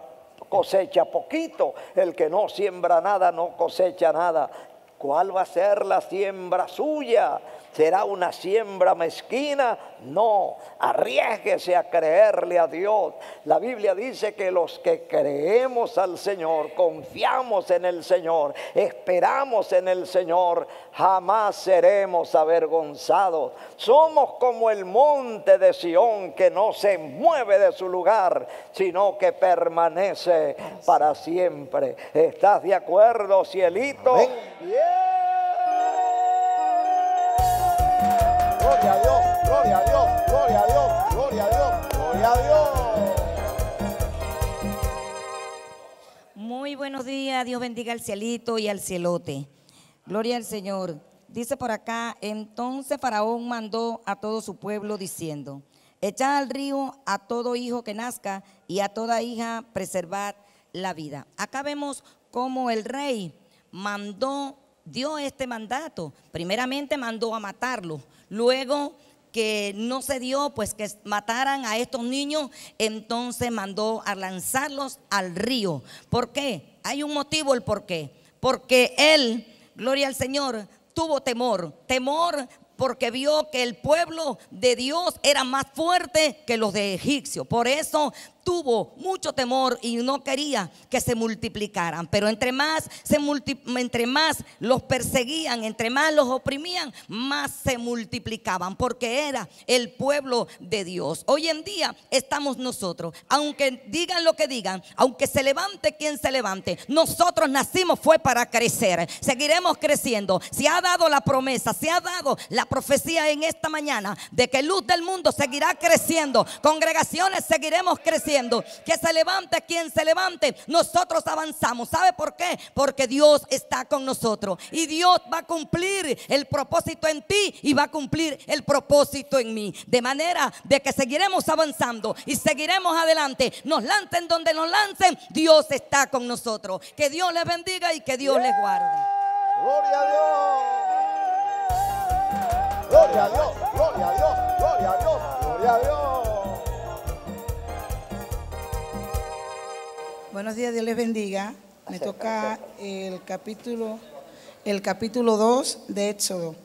cosecha poquito. El que no siembra nada, no cosecha nada. ¿Cuál va a ser la siembra suya? ¿Será una siembra mezquina? No, arriesguese a creerle a Dios. La Biblia dice que los que creemos al Señor, confiamos en el Señor, esperamos en el Señor, jamás seremos avergonzados. Somos como el monte de Sión que no se mueve de su lugar, sino que permanece para siempre. ¿Estás de acuerdo, cielito? Gloria gloria a Dios, gloria a Dios, gloria a Dios. Muy buenos días, Dios bendiga al cielito y al cielote. Gloria al Señor. Dice por acá, entonces Faraón mandó a todo su pueblo diciendo, echad al río a todo hijo que nazca y a toda hija preservad la vida. Acá vemos cómo el rey mandó, dio este mandato. Primeramente mandó a matarlo, luego que no se dio, pues que mataran a estos niños, entonces mandó a lanzarlos al río. ¿Por qué? Hay un motivo el por qué. Porque él, gloria al Señor, tuvo temor, temor porque vio que el pueblo de Dios era más fuerte que los de Egipcio. Por eso tuvo mucho temor y no quería que se multiplicaran. Pero entre más, se entre más los perseguían, entre más los oprimían, más se multiplicaban, porque era el pueblo de Dios. Hoy en día estamos nosotros, aunque digan lo que digan, aunque se levante quien se levante, nosotros nacimos fue para crecer. Seguiremos creciendo. Se ha dado la promesa, se ha dado la profecía en esta mañana de que luz del mundo seguirá creciendo. Congregaciones seguiremos creciendo que se levante quien se levante, nosotros avanzamos. ¿Sabe por qué? Porque Dios está con nosotros y Dios va a cumplir el propósito en ti y va a cumplir el propósito en mí. De manera de que seguiremos avanzando y seguiremos adelante. Nos lancen donde nos lancen, Dios está con nosotros. Que Dios les bendiga y que Dios les guarde. Gloria a Dios. Gloria a Dios, gloria a Dios, gloria a Dios, gloria a Dios. Buenos días, Dios les bendiga. Me toca el capítulo, el capítulo 2 de Éxodo.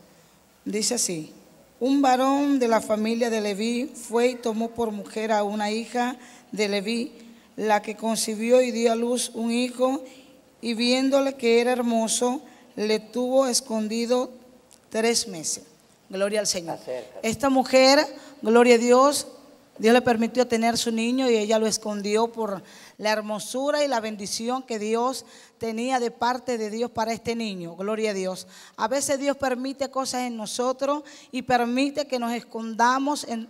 Dice así: Un varón de la familia de Leví fue y tomó por mujer a una hija de Leví, la que concibió y dio a luz un hijo, y viéndole que era hermoso, le tuvo escondido tres meses. Gloria al Señor. Esta mujer, gloria a Dios, Dios le permitió tener su niño y ella lo escondió por la hermosura y la bendición que Dios tenía de parte de Dios para este niño. Gloria a Dios. A veces Dios permite cosas en nosotros y permite que nos escondamos en,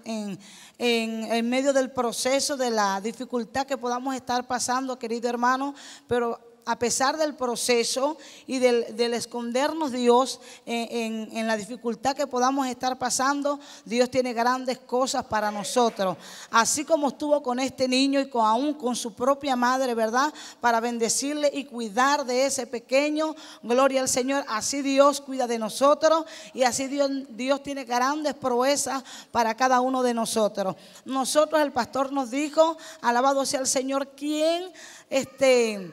en medio del proceso, de la dificultad que podamos estar pasando, querido hermano, pero a pesar del proceso y del, escondernos Dios en, la dificultad que podamos estar pasando, Dios tiene grandes cosas para nosotros. Así como estuvo con este niño y con, aún con su propia madre, ¿verdad? Para bendecirle y cuidar de ese pequeño. Gloria al Señor. Así Dios cuida de nosotros y así Dios, Dios tiene grandes proezas para cada uno de nosotros. Nosotros, el pastor nos dijo, alabado sea el Señor, ¿quién este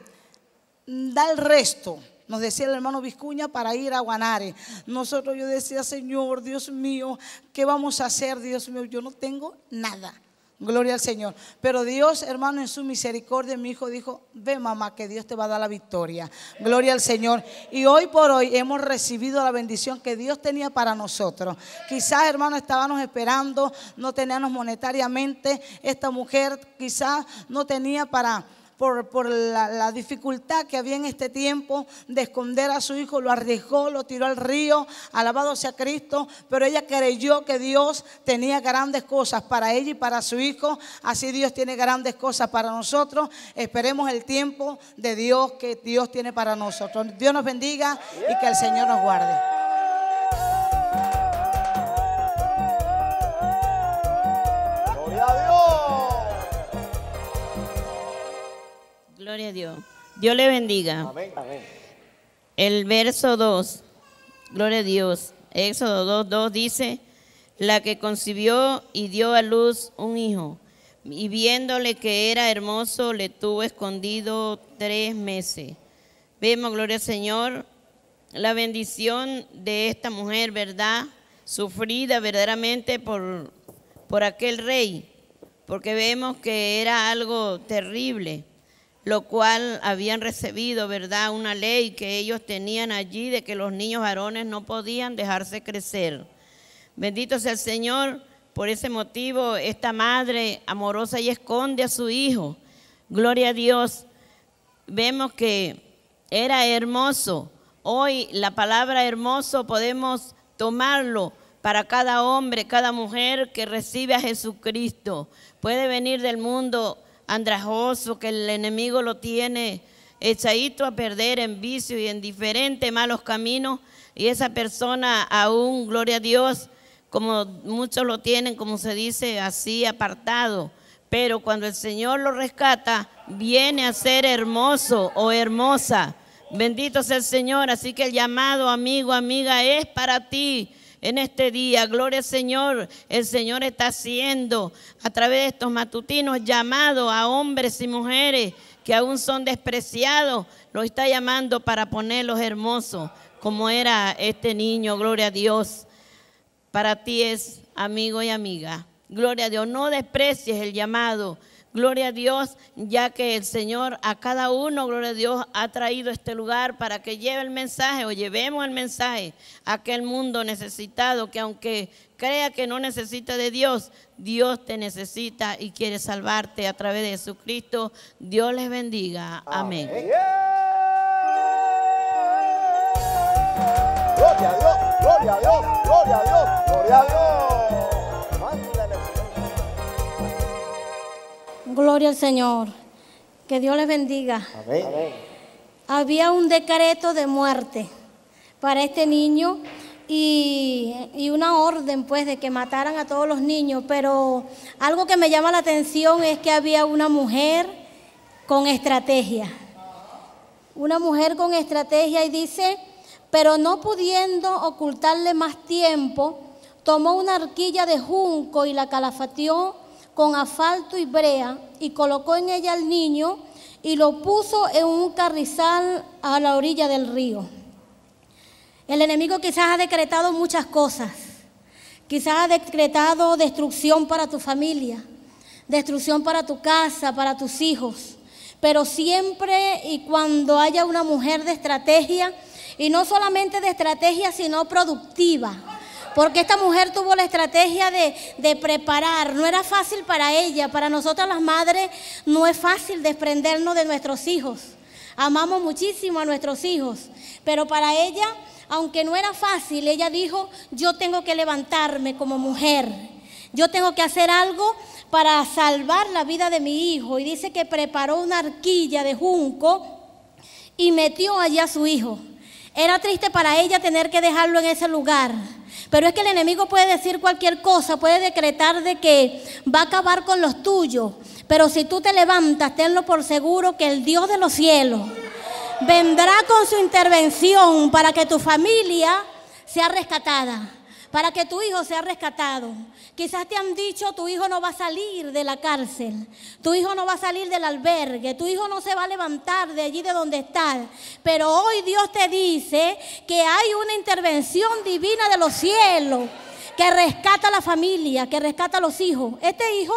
da el resto nos decía el hermano Vizcuña, para ir a Guanare. Nosotros yo decía, Señor, Dios mío, ¿qué vamos a hacer, Dios mío? Yo no tengo nada. Gloria al Señor. Pero Dios, hermano, en su misericordia, mi hijo dijo, ve mamá, que Dios te va a dar la victoria. Gloria al Señor. Y hoy por hoy hemos recibido la bendición que Dios tenía para nosotros. Quizás, hermano, estábamos esperando, no teníamos monetariamente. Esta mujer quizás no tenía para por, la, dificultad que había en este tiempo de esconder a su hijo, lo arriesgó, lo tiró al río, alabado sea Cristo, pero ella creyó que Dios tenía grandes cosas para ella y para su hijo, así Dios tiene grandes cosas para nosotros, esperemos el tiempo de Dios que Dios tiene para nosotros. Dios nos bendiga y que el Señor nos guarde. Gloria a Dios. Dios le bendiga. Amén. El verso 2, gloria a Dios. Éxodo 2, 2 dice, la que concibió y dio a luz un hijo, y viéndole que era hermoso, le tuvo escondido tres meses. Vemos, gloria al Señor, la bendición de esta mujer, ¿verdad? Sufrida verdaderamente por, por aquel rey, porque vemos que era algo terrible lo cual habían recibido, ¿verdad? Una ley que ellos tenían allí de que los niños varones no podían dejarse crecer. Bendito sea el Señor, por ese motivo esta madre amorosa y esconde a su hijo. Gloria a Dios. Vemos que era hermoso. Hoy la palabra hermoso podemos tomarlo para cada hombre, cada mujer que recibe a Jesucristo. Puede venir del mundo andrajoso, que el enemigo lo tiene echadito a perder en vicio y en diferentes malos caminos, y esa persona aún, gloria a Dios, como muchos lo tienen, como se dice, así apartado. Pero cuando el Señor lo rescata, viene a ser hermoso o hermosa. Bendito sea el Señor. Así que el llamado, amigo, amiga, es para ti en este día. Gloria al Señor. El Señor está haciendo a través de estos matutinos llamado a hombres y mujeres que aún son despreciados. Lo está llamando para ponerlos hermosos como era este niño. Gloria a Dios. Para ti es amigo y amiga. Gloria a Dios. No desprecies el llamado Gloria a Dios, ya que el Señor a cada uno, gloria a Dios, ha traído este lugar para que lleve el mensaje o llevemos el mensaje a aquel mundo necesitado que aunque crea que no necesita de Dios, Dios te necesita y quiere salvarte a través de Jesucristo. Dios les bendiga. Amén. Gloria a Dios, gloria a Dios, gloria a Dios, gloria a Dios. Gloria al Señor. Que Dios les bendiga. Amén. Había un decreto de muerte para este niño y, y, una orden pues de que mataran a todos los niños, pero algo que me llama la atención es que había una mujer con estrategia. Una mujer con estrategia y dice, pero no pudiendo ocultarle más tiempo, tomó una arquilla de junco y la calafateó con asfalto y brea y colocó en ella al niño y lo puso en un carrizal a la orilla del río. El enemigo quizás ha decretado muchas cosas. Quizás ha decretado destrucción para tu familia, destrucción para tu casa, para tus hijos. Pero siempre y cuando haya una mujer de estrategia, y no solamente de estrategia, sino productiva, porque esta mujer tuvo la estrategia de, preparar. No era fácil para ella. Para nosotras las madres no es fácil desprendernos de nuestros hijos. Amamos muchísimo a nuestros hijos. Pero para ella, aunque no era fácil, ella dijo, yo tengo que levantarme como mujer. Yo tengo que hacer algo para salvar la vida de mi hijo. Y dice que preparó una arquilla de junco y metió allá a su hijo. Era triste para ella tener que dejarlo en ese lugar. Pero es que el enemigo puede decir cualquier cosa, puede decretar de que va a acabar con los tuyos. Pero si tú te levantas, tenlo por seguro que el Dios de los cielos vendrá con su intervención para que tu familia sea rescatada. para que tu hijo sea rescatado. Quizás te han dicho tu hijo no va a salir de la cárcel, tu hijo no va a salir del albergue, tu hijo no se va a levantar de allí de donde está. Pero hoy Dios te dice que hay una intervención divina de los cielos que rescata a la familia, que rescata a los hijos. Este hijo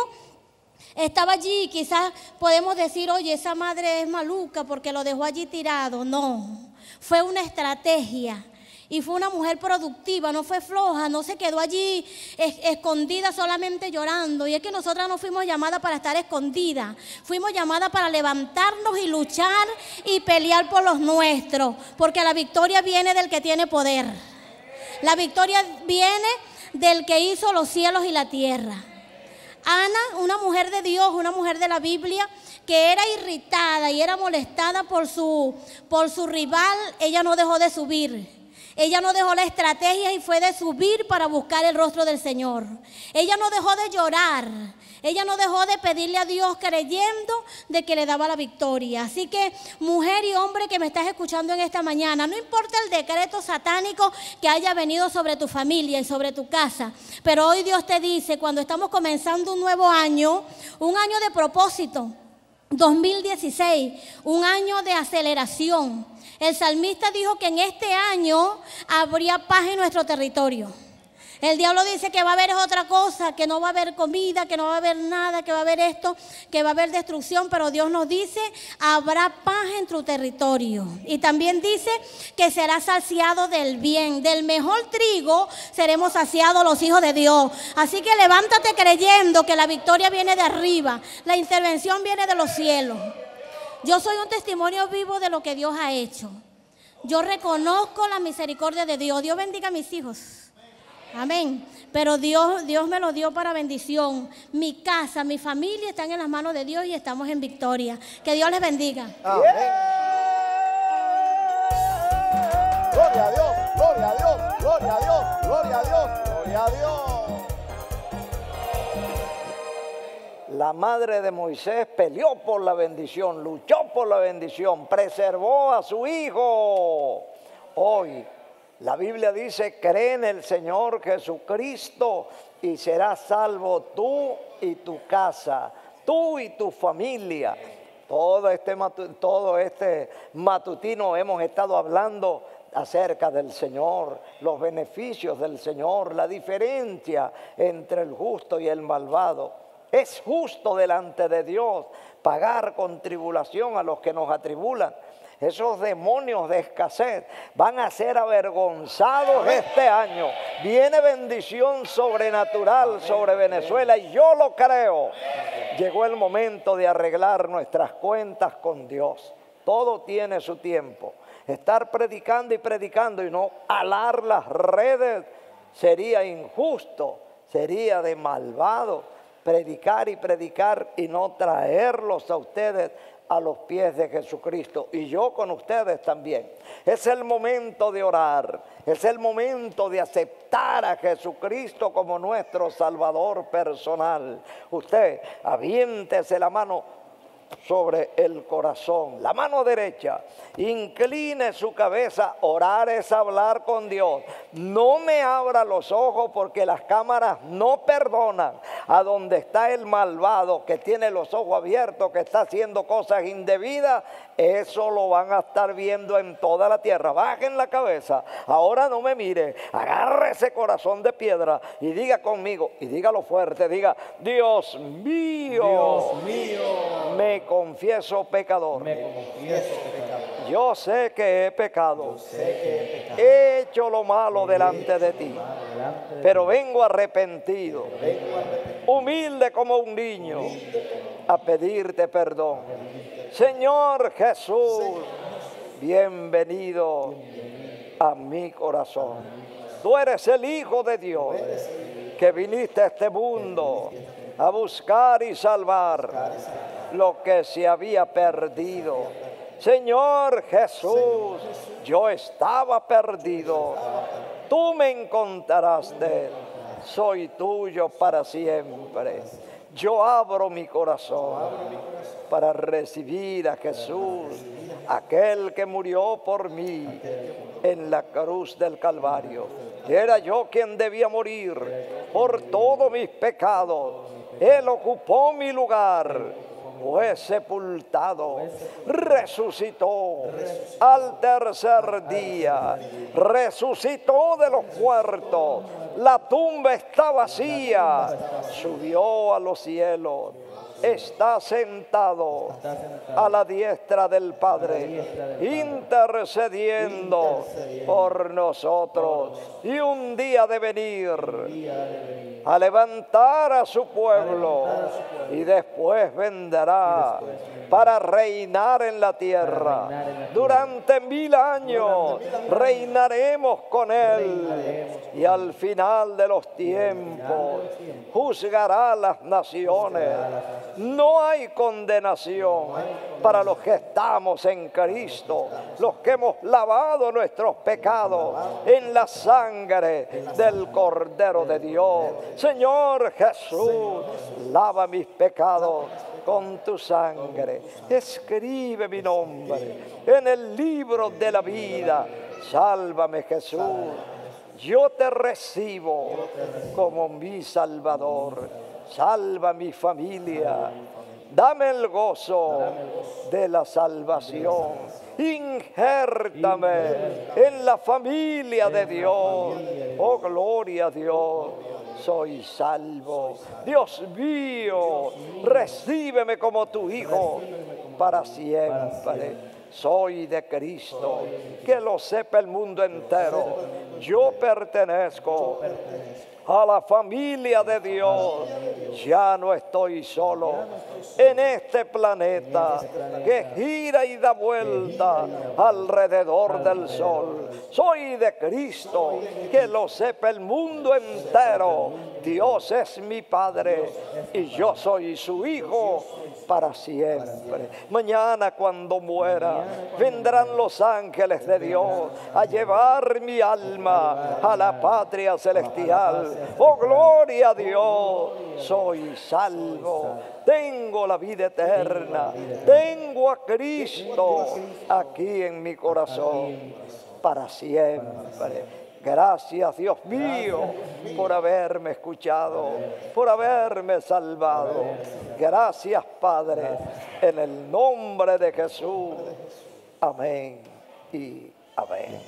estaba allí, quizás podemos decir, oye, esa madre es maluca porque lo dejó allí tirado. No, fue una estrategia y fue una mujer productiva, no fue floja, no se quedó allí escondida solamente llorando. Y es que nosotras no fuimos llamadas para estar escondidas, fuimos llamadas para levantarnos y luchar y pelear por los nuestros, porque la victoria viene del que tiene poder. La victoria viene del que hizo los cielos y la tierra. Ana, una mujer de Dios, una mujer de la Biblia, que era irritada y era molestada por su, por su rival, ella no dejó de subir. Ella no dejó la estrategia y fue de subir para buscar el rostro del Señor. Ella no dejó de llorar. Ella no dejó de pedirle a Dios creyendo de que le daba la victoria. Así que mujer y hombre que me estás escuchando en esta mañana, no importa el decreto satánico que haya venido sobre tu familia y sobre tu casa, pero hoy Dios te dice, cuando estamos comenzando un nuevo año, un año de propósito, 2016, un año de aceleración. El salmista dijo que en este año habría paz en nuestro territorio. El diablo dice que va a haber otra cosa, que no va a haber comida, que no va a haber nada, que va a haber esto, que va a haber destrucción, pero Dios nos dice, habrá paz en tu territorio. Y también dice que será saciado del bien, del mejor trigo seremos saciados los hijos de Dios. Así que levántate creyendo que la victoria viene de arriba, la intervención viene de los cielos. Yo soy un testimonio vivo de lo que Dios ha hecho. Yo reconozco la misericordia de Dios. Dios bendiga a mis hijos. Amén. Pero Dios, Dios me lo dio para bendición. Mi casa, mi familia están en las manos de Dios y estamos en victoria. Que Dios les bendiga. Amén. Gloria a Dios, gloria a Dios, gloria a Dios, gloria a Dios, gloria a Dios. La madre de Moisés peleó por la bendición, luchó por la bendición, preservó a su hijo. Hoy la Biblia dice, cree en el Señor Jesucristo y serás salvo tú y tu casa, tú y tu familia. Todo este, todo este matutino hemos estado hablando acerca del Señor, los beneficios del Señor, la diferencia entre el justo y el malvado. Es justo delante de Dios pagar con tribulación a los que nos atribulan esos demonios de escasez van a ser avergonzados este año. Viene bendición sobrenatural sobre Venezuela y yo lo creo. Llegó el momento de arreglar nuestras cuentas con Dios. Todo tiene su tiempo. Estar predicando y predicando y no alar las redes sería injusto, sería de malvado predicar y predicar y no traerlos a ustedes a los pies de Jesucristo y yo con ustedes también. Es el momento de orar, es el momento de aceptar a Jesucristo como nuestro Salvador personal. Usted aviéntese la mano sobre el corazón. La mano derecha, incline su cabeza, orar es hablar con Dios. No me abra los ojos porque las cámaras no perdonan a donde está el malvado que tiene los ojos abiertos, que está haciendo cosas indebidas. Eso lo van a estar viendo en toda la tierra. Bajen la cabeza. Ahora no me mire. Agarre ese corazón de piedra y diga conmigo, y dígalo fuerte, diga, Dios mío. Dios mío. Me confieso pecador. Yo sé que he pecado. he, hecho lo malo delante de ti. pero vengo arrepentido. Humilde como un niño. A pedirte perdón. Señor Jesús. Bienvenido a mi corazón. Tú eres el Hijo de Dios que viniste a este mundo a buscar y salvar lo que se había perdido. Señor Jesús, yo estaba perdido. Tú me encontraste. Soy tuyo para siempre. Yo abro mi corazón para recibir a Jesús, aquel que murió por mí en la cruz del Calvario. Era yo quien debía morir por todos mis pecados. Él ocupó mi lugar fue sepultado, resucitó al tercer día, resucitó de los muertos, la tumba está vacía, subió a los cielos está sentado a la diestra del Padre, intercediendo por nosotros. Y un día de venir a levantar a su pueblo. Y después vendrá para reinar en la tierra. Durante mil años reinaremos con él. Y al final de los tiempos juzgará las naciones no hay condenación para los que estamos en Cristo, los que hemos lavado nuestros pecados en la sangre del Cordero de Dios. Señor Jesús, lava mis pecados con tu sangre. Escribe mi nombre en el libro de la vida. Sálvame Jesús. Yo te recibo como mi Salvador salva mi familia, dame el gozo de la salvación. Injértame en la familia de Dios. Oh, gloria a Dios. Soy salvo. Dios mío, recíbeme como tu hijo para siempre. Soy de Cristo. Que lo sepa el mundo entero. Yo pertenezco a la familia de Dios. Ya no estoy solo en este planeta que gira y da vuelta alrededor del sol. Soy de Cristo, que lo sepa el mundo entero. Dios es mi Padre y yo soy su Hijo para siempre. Mañana cuando muera, vendrán los ángeles de Dios a llevar mi alma a la patria celestial. Oh, gloria a Dios, soy salvo. Tengo la vida eterna. Tengo a Cristo aquí en mi corazón para siempre. Gracias, Dios mío, por haberme escuchado, por haberme salvado. Gracias, Padre, en el nombre de Jesús. Amén y amén.